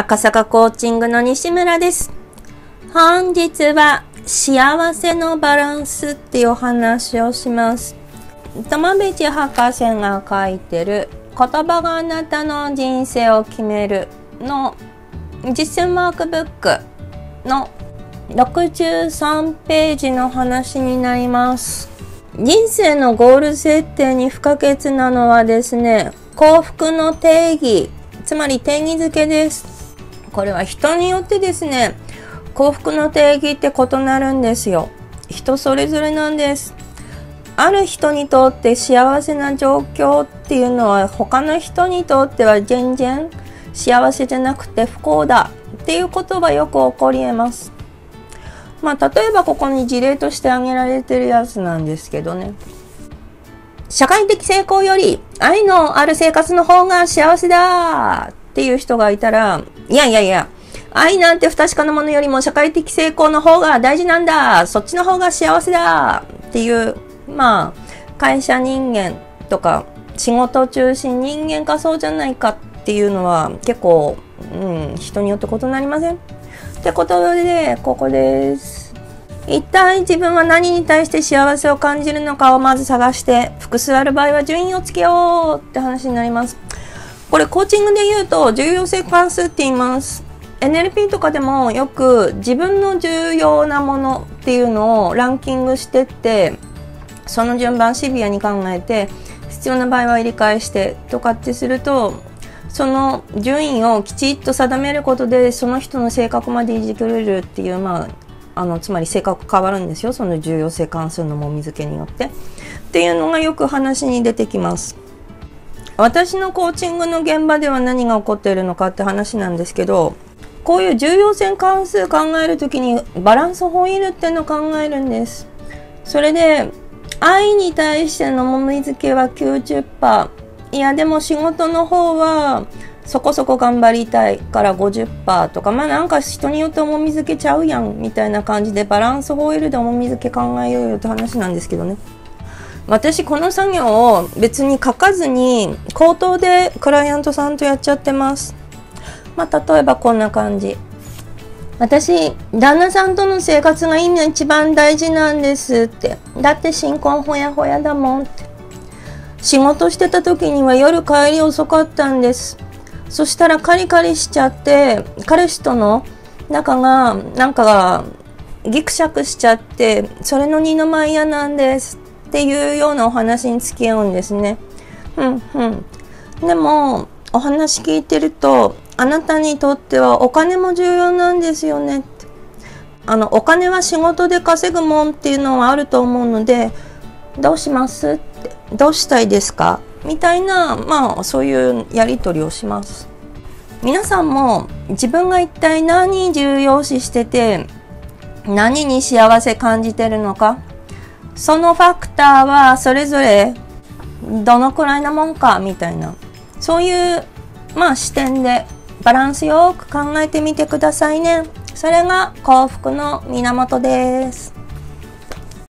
赤坂コーチングの西村です。本日は幸せのバランスっていうお話をします。玉淵博士が書いてる言葉があなたの人生を決めるの実践ワークブックの63ページの話になります。人生のゴール設定に不可欠なのはですね、幸福の定義、つまり定義づけです。これは人によってですね、幸福の定義って異なるんですよ。人それぞれなんです。ある人にとって幸せな状況っていうのは他の人にとっては全然幸せじゃなくて不幸だっていうことがよく起こり得ます。まあ例えばここに事例として挙げられてるやつなんですけどね。社会的成功より愛のある生活の方が幸せだっていう人がいたら、いやいやいや、愛なんて不確かなものよりも社会的成功の方が大事なんだ。そっちの方が幸せだ。っていう、まあ、会社人間とか仕事中心人間かそうじゃないかっていうのは結構、うん、人によって異なりません？ってことで、ここです。一体自分は何に対して幸せを感じるのかをまず探して複数ある場合は順位をつけようって話になります。これコーチングで言うと重要性関数って言います。NLP とかでもよく自分の重要なものっていうのをランキングしてってその順番シビアに考えて必要な場合は入れ替えしてとかってするとその順位をきちっと定めることでその人の性格までいじくれるっていうまああのつまり性格変わるんですよ。その重要性関数のもみ付けによって。っていうのがよく話に出てきます。私のコーチングの現場では何が起こっているのかって話なんですけどこういう重要性関数考える時にバランスホイールってのを考えるんです。それで愛に対してのもみ付けは90%いやでも仕事の方はそこそこ頑張りたいから50%とか。まあなんか人によって重み付けちゃうやんみたいな感じでバランスホイールで重み付け考えようよって話なんですけどね。私この作業を別に書かずに口頭でクライアントさんとやっちゃってます。まあ例えばこんな感じ。私旦那さんとの生活が今一番大事なんですって。だって新婚ほやほやだもんって。仕事してた時には夜帰り遅かったんです。そしたらカリカリしちゃって彼氏との仲がなんかギクシャクしちゃってそれの二の舞嫌なんです。っていうようなお話に付き合うんですね。うんうん。でもお話聞いてるとあなたにとってはお金も重要なんですよね。あのお金は仕事で稼ぐもんっていうのはあると思うのでどうします？ってどうしたいですか？みたいなまあそういうやり取りをします。皆さんも自分が一体何重要視してて何に幸せ感じてるのか？そのファクターはそれぞれどのくらいなもんかみたいな。そういうまあ視点でバランスよく考えてみてくださいね。それが幸福の源です。